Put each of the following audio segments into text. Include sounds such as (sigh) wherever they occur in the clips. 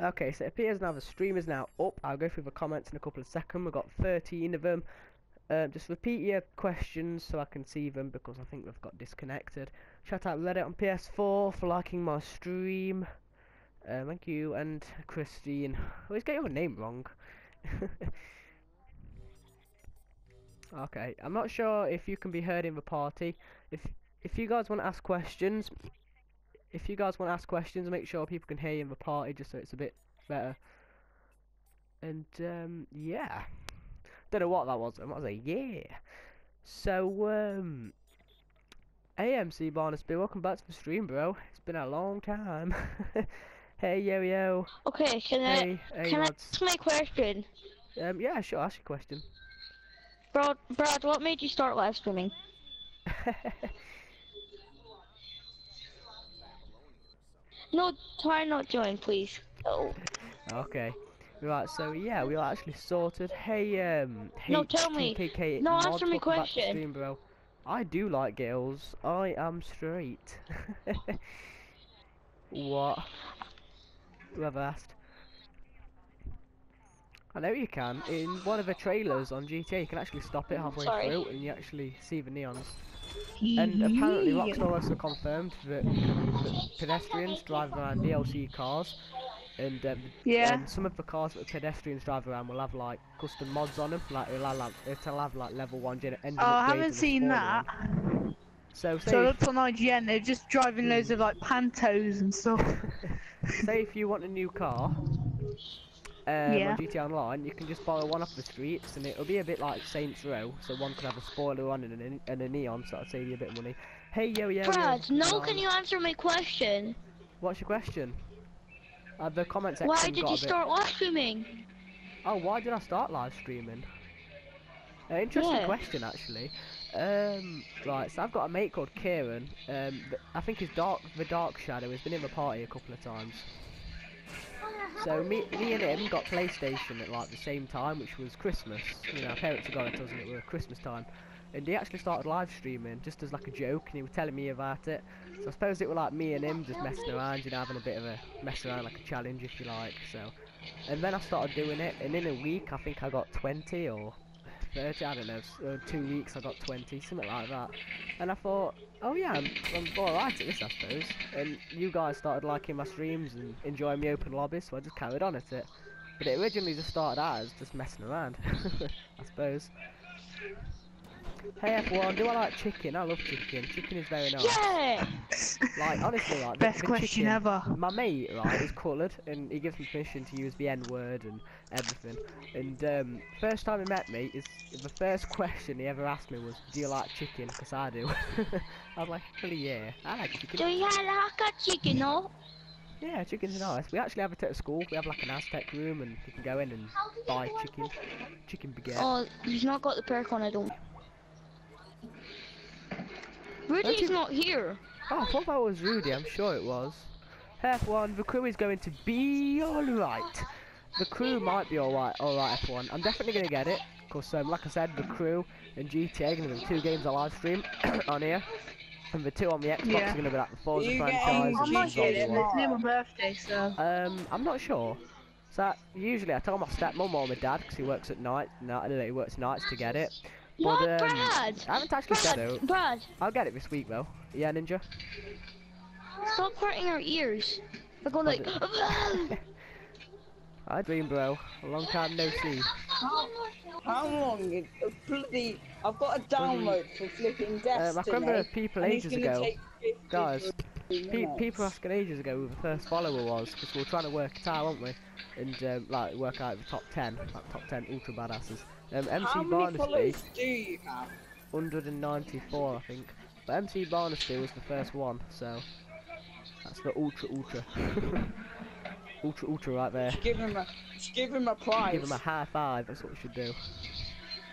Okay, so it appears now the stream is now up. I'll go through the comments in a couple of seconds. We've got 13 of them. Um, just repeat your questions so I can see them because I think they've got disconnected. Shout out Reddit on PS4 for liking my stream. Uh, thank you, and Christine. I always get your name wrong. (laughs) okay, I'm not sure if you can be heard in the party. If if you guys want to ask questions, if you guys want to ask questions, make sure people can hear you in the party just so it's a bit better. And um, yeah, don't know what that was. I was like, yeah. So um, AMC Barnaby, welcome back to the stream, bro. It's been a long time. (laughs) hey yo yo. Okay, can Hey, I hey can I ask my question? Um, yeah, sure. Ask your question. Brad, Brad, what made you start live streaming? (laughs) No, try not join, please. Oh. okay. Right, so yeah, we are actually sorted. Hey, um, No, tell me. HTKK No, answer me welcome back to question. stream, bro. I do like girls. I am straight. (laughs) what? Whoever asked. I know you can. In one of the trailers on GTA, you can actually stop it halfway Sorry. through, and you actually see the neons. And apparently Rockstar also confirmed that, that pedestrians drive around DLC cars and, um, Yeah. and some of the cars that pedestrians drive around will have like custom mods on them, like it'll have, it'll have like level 1 gen engine Oh, I haven't seen that. on. So say, So I if, looked on IGN, they're just driving loads of like Pantos and stuff. (laughs) say if you want a new car um, Yeah. on GTA Online, you can just borrow one off the streets and it'll be a bit like Saints Row, so one could have a spoiler on and, an, and a neon, so that'll save you a bit of money. Hey yo yo. yo, Brad, no, can you answer my question? What's your question? Uh, the comment section Why did you start live streaming? Oh, why did I start live streaming? Uh, interesting Yeah. question, actually. Um, right, so I've got a mate called Kieran. Um, I think his dark, the Dark Shadow. He's been in the party a couple of times. So me, me and him got PlayStation at like the same time, which was Christmas. You know, our parents had got it to us, it was Christmas time. And he actually started live streaming just as like a joke, and he was telling me about it. So I suppose it was like me and him just messing around, you know, having a bit of a mess around, like a challenge, if you like. So, and then I started doing it, and in a week I think I got 20 or 30, I don't know, uh, two weeks I got 20, something like that. And I thought, oh yeah, I'm, I'm alright at this, I suppose. And you guys started liking my streams and enjoying me open lobbies, so I just carried on at it. But it originally just started out as just messing around, (laughs) I suppose. Hey everyone, do I like chicken? I love chicken. Chicken is very nice. Yeah! Like honestly, like the- Best the question chicken- ever. My mate, right, is coloured, and he gives me permission to use the N word and everything. And um, first time he met me, is the first (laughs) question he ever asked me was, "Do you like chicken?" Because I do. (laughs) I was like, "Hell yeah, I like chicken. Do chicken." you like a chicken, no? Yeah, chicken's nice. We actually have it at school. We have like an Aztec room, and you can go in and buy chicken, chicken baguette. Oh, you've not got the perk on, I don't. Don't Rudy's you- not here. Oh, I thought that was Rudy. I'm sure it was. F1, the crew is going to be alright. The crew might be alright, alright F1. I'm definitely going to get it. Because, um, like I said, the crew and GTA are going to be the two games I live stream (coughs) on here. And the two on the Xbox Yeah. are going to be like the Forza You franchise I Zombie might get it, War. it's near my birthday, so. Um, I'm not sure. So, usually I tell my stepmom or my dad, because he works at night. No, I don't know, he works nights to get it. What, But, um, Brad? I haven't actually said Brad, it. Brad, I'll get it this week, though. Yeah, Ninja? stop hurting our ears. We're going like. Hi, (laughs) (laughs) Dream Bro. A long time no see. How long? uh, Bloody, I've got a download for flipping Um, Destiny. I remember people ages ago. take 50 Guys, three Pe- people asking ages ago who the first follower was because we were trying to work it out, weren't we? And um, like work out the top ten, like top ten ultra badasses. Um, How MC many followers do you have? 194, I think. But MC Barnaby was the first one, so that's the ultra ultra. (laughs) ultra ultra right there. Just give him a, give him a prize. Give him a high five. That's what we should do.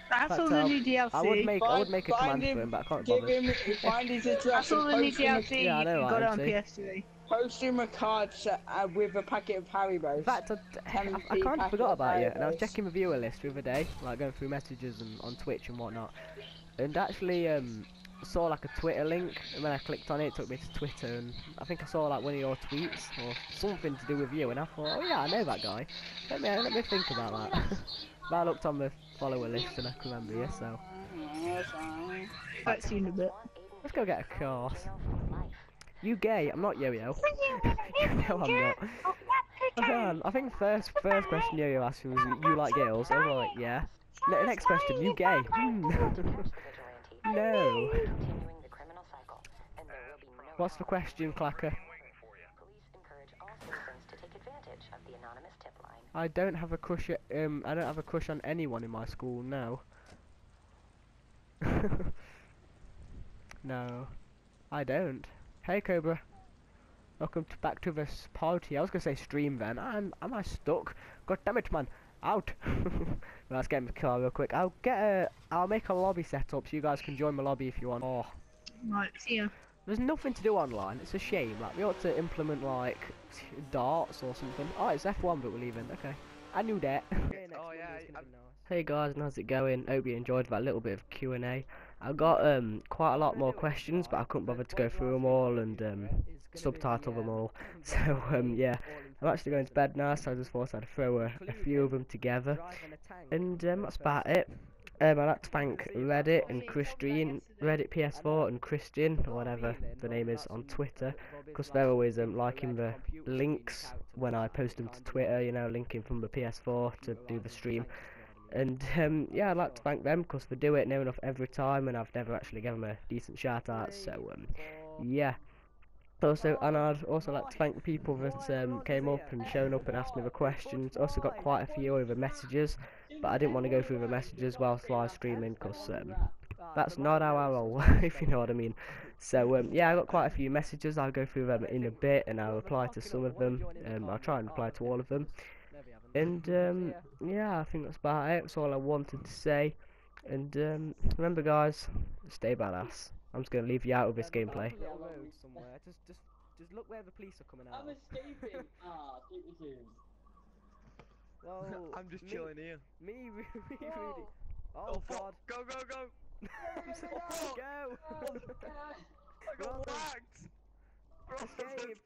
That's all the new DLC. I would make I would make a find command him, for him, but I can't Give bother. him, find his address That's all the new post him, DLC. Yeah, I know, you right, got it on MC. PS3. a, post him a card set, uh, with a packet of Haribos. In fact, I, I, I 10p kind of forgot about you, and I was checking the viewer list the other day, like going through messages and on Twitch and whatnot. And actually, um, saw like a Twitter link, and when I clicked on it, it took me to Twitter, and I think I saw like one of your tweets or something to do with you, and I thought, oh yeah, I know that guy. Let me let me think about that. (laughs) but I looked on the follower list and I can remember you, so I've seen a bit. let's go get a course. You gay? I'm not Yo-Yo. you (laughs) I'm not. Hold I think first first question Yo-Yo asked me was, you like girls? I was like, yeah. Ne- next question, you gay? Hmm. (laughs) no. What's the question, Clacker? I don't have a crush. Um, I don't have a crush on anyone in my school. No. (laughs) no, I don't. Hey Cobra, welcome to back to this party. I was gonna say stream then. I'm. Am I stuck? God damn it, man! Out. (laughs) Let's get in the car real quick. I'll get a. I'll make a lobby set up so you guys can join my lobby if you want. Oh. Right, see ya. There's nothing to do online. It's a shame. Like we ought to implement like darts or something. Oh, it's F1, but we're leaving. Okay, (laughs) I knew that. Oh, yeah, I'm- Hey guys, and how's it going? Hope you enjoyed that little bit of Q and A. I got um quite a lot more questions, but I couldn't bother to go through them all and um subtitle them all. (laughs) (laughs) So um yeah, I'm actually going to bed now, so I just thought I'd throw a, a few of them together, and um, that's about it. Um, I'd like to thank Reddit and Christian, Reddit PS4 and Christian, or whatever the name is, on Twitter, because they're always um, liking the links when I post them to Twitter, you know, linking from the PS4 to do the stream. And um, yeah, I'd like to thank them because they do it near enough every time, and I've never actually given them a decent shout out. So um, yeah. Also, and I'd also like to thank the people that um, came up and shown up and asked me the questions. Also got quite a few over messages, but I didn't want to go through the messages whilst live streaming because um, that's not how I roll, (laughs) if you know what I mean. So um, yeah, I got quite a few messages. I'll go through them in a bit, and I'll reply to some of them. Um, I'll try and reply to all of them. And um, yeah, I think that's about it. That's all I wanted to say. And um, remember, guys, stay badass. I'm just gonna leave you out of this gameplay. Just, just, just look where the police are coming out. escaping. (laughs) ah, keep. Well, (laughs) I'm just me- chilling here. Me, (laughs) me, me, Whoa. really. Oh, Oh, fuck. God. Go, go, go! I'm so- fuck. Go. I got Run. whacked! Bro, Escape.